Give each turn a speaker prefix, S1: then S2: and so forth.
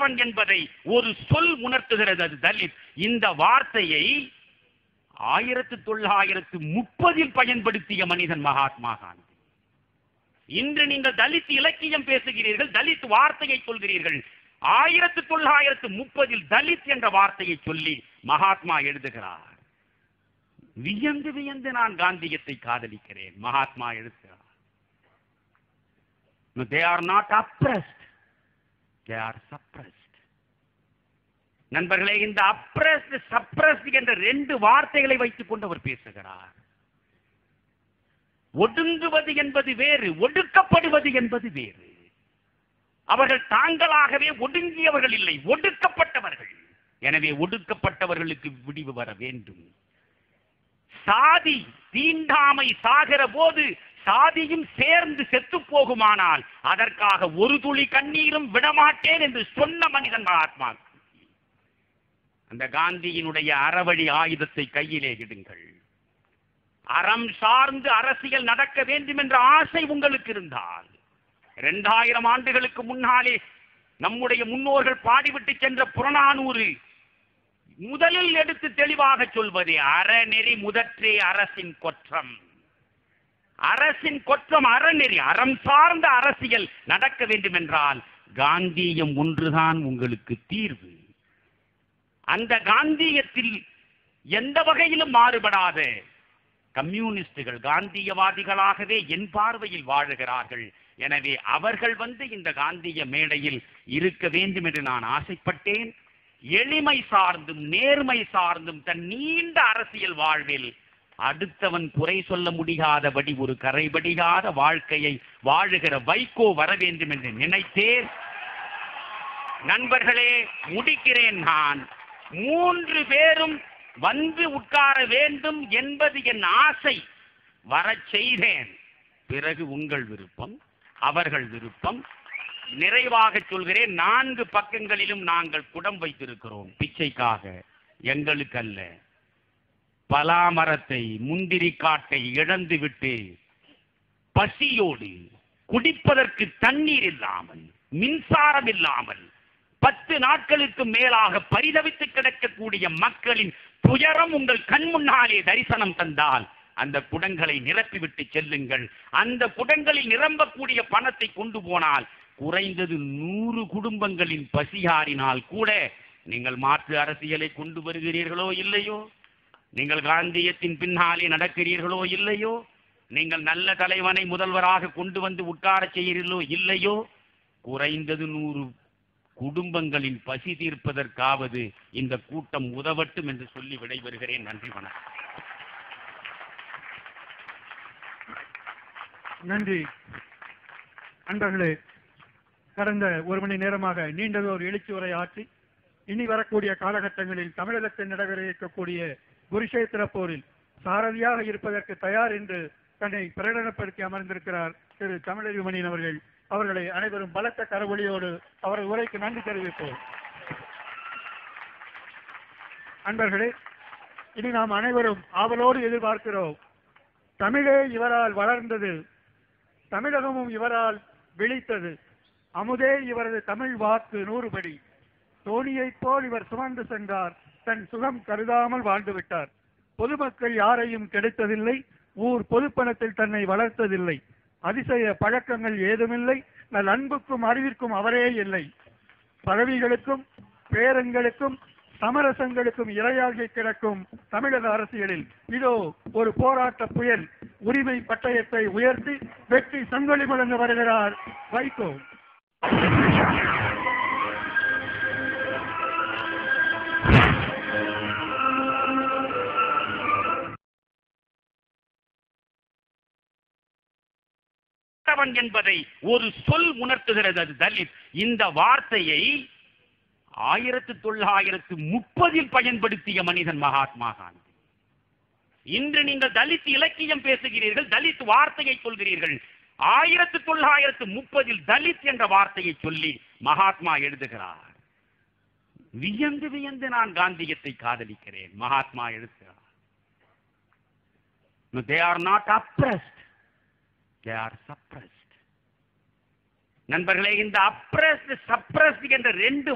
S1: ஒடுக்கப்பட்டவன் என்பதை ஒரு சொல் உணர்த்துகிறது அது தலித். இந்த வார்த்தையை ஆயிரத்து தொள்ளாயிரத்து முப்பதில் பயன்படுத்திய மனிதன் மகாத்மா காந்தி. இன்று நீங்கள் தலித் இலக்கியம் பேசுகிறீர்கள் தலித் வார்த்தையை சொல்கிறீர்கள். ஆயிரத்து தொள்ளாயிரத்து முப்பதில் தலித் என்ற வார்த்தையை சொல்லி மகாத்மா எழுதுகிறார். வியந்து வியந்து நான் காந்தியத்தை காதலிக்கிறேன் மகாத்மா எழுதுகிறார். They are not oppressed they are suppressed நண்பர்களே இந்த அப்ரஸ்ட் சப்ரஸ்ட் என்ற ரெண்டு வார்த்தைகளை வைத்துக் கொண்டு அவர் பேசுகிறார். ஒடுங்குவது என்பது வேறு ஒடுக்கப்படுவது என்பது வேறு. அவர்கள் தாங்களாகவே ஒடுங்கியவர்கள் இல்லை ஒடுக்கப்பட்டவர்கள். எனவே ஒடுக்கப்பட்டவர்களுக்கு விடிவு வர வேண்டும். சாதி தீண்டாமை சாகிற போது சாதியும் சேர்ந்து செத்து போகுமானால் அதற்காக ஒரு துளி கண்ணீரும் விடமாட்டேன் என்று சொன்ன மனிதன் மகாத்மா அந்த காந்தியினுடைய அறவழி ஆயுதத்தை கையிலே இடுங்கள். அறம் சார்ந்து அரசியல் நடக்க வேண்டும் என்ற ஆசை உங்களுக்கு இருந்தால் இரண்டாயிரம் ஆண்டுகளுக்கு முன்னாலே நம்முடைய முன்னோர்கள் பாடிவிட்டு சென்ற புறநானூறு முதலில் எடுத்து தெளிவாக சொல்வது அறநெறி முதற்றே அரசின் கொற்றம். அரசின் கொற்றம் அறநெறி அறம் சார்ந்த அரசியல் நடக்க வேண்டும் என்றால் காந்தியம் ஒன்றுதான் உங்களுக்கு தீர்வு. அந்த காந்தியத்தில் எந்த வகையிலும் மாறுபடாத. கம்யூனிஸ்டுகள் காந்தியவாதிகளாகவே என் பார்வையில் வாழுகிறார்கள். எனவே அவர்கள் வந்து இந்த காந்திய மேடையில் இருக்க வேண்டும் என்று நான் ஆசைப்பட்டேன். எளிமை சார்ந்தும் நேர்மை சார்ந்தும் தன் நீண்ட அரசியல் வாழ்வில் அடுத்தவன் குறை சொல்ல முடியாதபடி ஒரு கரைபடியாத வாழ்க்கையை வாழுகிற வைகோ வர வேண்டும் என்று நினைத்தேன். நண்பர்களே முடிக்கிறேன் நான். மூன்று பேரும் வந்து உட்கார வேண்டும் என்பது என் ஆசை. வரச் செய்தேன். பிறகு உங்கள் விருப்பம் அவர்கள் விருப்பம். நிறைவாக சொல்கிறேன் நான்கு பக்கங்களிலும் நாங்கள் குடம் வைத்திருக்கிறோம். பிச்சைக்காக எங்களுக்கல்ல. பலாமரத்தை முந்திரி காட்டை இழந்துவிட்டு பசியோடு குடிப்பதற்கு தண்ணீர் இல்லாமல் மின்சாரம் இல்லாமல் பத்து நாட்களுக்கு மேலாக பரிதவித்து கிடக்கக்கூடிய மக்களின் துயரம் உங்கள் கண் முன்னாலே தரிசனம் தந்தால் அந்த குடங்களை நிரப்பிவிட்டு செல்லுங்கள். அந்த குடங்களில் நிரம்பக்கூடிய பணத்தை கொண்டு போனால் குறைந்தது நூறு குடும்பங்களின் பசியாறினால் கூட நீங்கள் மாற்று அரசியலை கொண்டு வருகிறீர்களோ இல்லையோ? நீங்கள் காந்தியத்தின் பின்னாலே நடக்கிறீர்களோ இல்லையோ? நீங்கள் நல்ல தலைவனை முதல்வராக கொண்டு வந்து உட்காரச் செய்கிறீர்களோ இல்லையோ? குறைந்தது நூறு குடும்பங்களின் பசி தீர்ப்பதற்காவது இந்த கூட்டம் உதவட்டும் என்று சொல்லி விடைபெறுகிறேன். நன்றி வணக்கம்.
S2: நன்றி. அன்பர்களே கடந்த ஒரு மணி நேரமாக நீண்டதோர் எழுச்சி உரை ஆற்றி இனி வரக்கூடிய காலகட்டங்களில் தமிழகத்தில் நடைபெற இருக்கக்கூடிய குருஷேத்திர போரில் சாரதியாக இருப்பதற்கு தயார் என்று தன்னை பிரகடனப்படுத்தி அமர்ந்திருக்கிறார் திரு தமிழறிவுமணியன் அவர்கள். அவர்களை அனைவரும் பலத்த கரவொலியோடு அவரது உரைக்கு நன்றி தெரிவிப்போம். அன்பர்களே இனி நாம் அனைவரும் ஆவலோடு எதிர்பார்க்கிறோம். தமிழே இவரால் வளர்ந்தது தமிழகமும் இவரால் விழித்தது. அமுதே இவரது தமிழ் வாக்கு நூறுபடி. தோணியைப் போல் இவர் சுமந்து சென்றார். தன் சுகம் கருதாமல் வாழ்ந்து விட்டார் பொதுமக்கள் யாரையும் கிடைத்ததில்லை ஊர் பொதுப்பணத்தில் தன்னை வளர்த்ததில்லை. அதிசய பழக்கங்கள் ஏதுமில்லை நல் அன்புக்கும் அறிவிற்கும் அவரே இல்லை. பதவிகளுக்கும் பேரங்களுக்கும் சமரசங்களுக்கும் இரையாகி கிடக்கும் தமிழக அரசியலில் இதோ ஒரு போராட்ட புயல் உரிமை பட்டயத்தை உயர்த்தி வெற்றி சங்கொலி முழங்க வருகிறார் வைகோ.
S1: பட்டவன் என்பதை ஒரு சொல் உணர்த்துகிறது அது தலித். இந்த வார்த்தையை ஆயிரத்து தொள்ளாயிரத்து முப்பதில் பயன்படுத்திய மனிதன் மகாத்மா காந்தி. இன்று நீங்கள் தலித் இலக்கியம் பேசுகிறீர்கள் தலித் வார்த்தையை சொல்கிறீர்கள். ஆயிரத்து தொள்ளாயிரத்து முப்பதில் தலித் என்ற வார்த்தையை சொல்லி மகாத்மா எழுதுகிறார். வியந்து வியந்து நான் காந்தியத்தை காதலிக்கிறேன் மகாத்மா எழுதுகிறார். They are not oppressed they are suppressed நண்பர்களே இந்த அப்ரஸ்ட் சப்ரஸ்ட் என்ற ரெண்டு